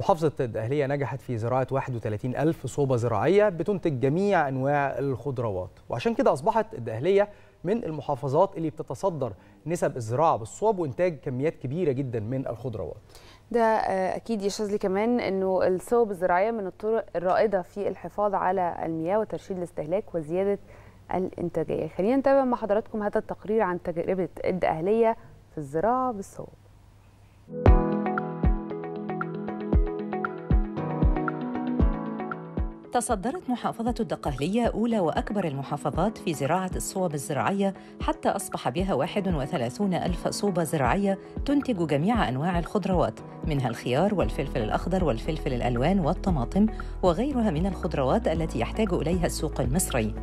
محافظة الدقهلية نجحت في زراعة 31 ألف صوبة زراعية بتنتج جميع أنواع الخضروات. وعشان كده أصبحت الدقهلية من المحافظات اللي بتتصدر نسب الزراعة بالصوب وإنتاج كميات كبيرة جدا من الخضروات. ده أكيد يا شاذلي كمان إنه الصوب الزراعية من الطرق الرائدة في الحفاظ على المياه وترشيد الاستهلاك وزيادة الإنتاجية. خلينا نتابع مع حضراتكم هذا التقرير عن تجربة الدقهلية في الزراعة بالصوب. تصدرت محافظة الدقهلية أولى وأكبر المحافظات في زراعة الصوب الزراعية حتى أصبح بها 31 ألف صوبة زراعية تنتج جميع أنواع الخضروات منها الخيار والفلفل الأخضر والفلفل الألوان والطماطم وغيرها من الخضروات التي يحتاج إليها السوق المصري.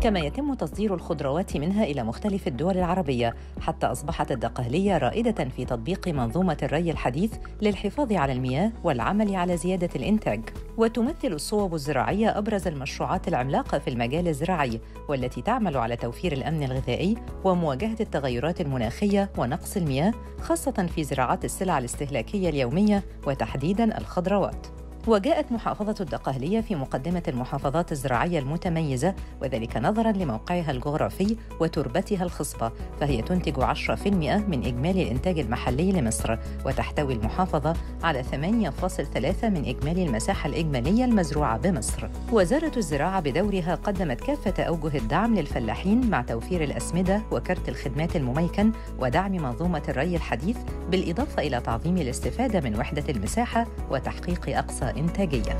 كما يتم تصدير الخضروات منها إلى مختلف الدول العربية حتى أصبحت الدقهلية رائدة في تطبيق منظومة الري الحديث للحفاظ على المياه والعمل على زيادة الإنتاج. وتمثل الصوب الزراعية أبرز المشروعات العملاقة في المجال الزراعي والتي تعمل على توفير الأمن الغذائي ومواجهة التغيرات المناخية ونقص المياه خاصة في زراعات السلع الاستهلاكية اليومية وتحديداً الخضروات. وجاءت محافظة الدقهلية في مقدمة المحافظات الزراعية المتميزة وذلك نظراً لموقعها الجغرافي وتربتها الخصبة فهي تنتج 10% من إجمالي الإنتاج المحلي لمصر وتحتوي المحافظة على 8.3 من إجمالي المساحة الإجمالية المزروعة بمصر. وزارة الزراعة بدورها قدمت كافة أوجه الدعم للفلاحين مع توفير الأسمدة وكرت الخدمات المميكن ودعم منظومة الري الحديث بالإضافة إلى تعظيم الاستفادة من وحدة المساحة وتحقيق أقصى إنتاجية.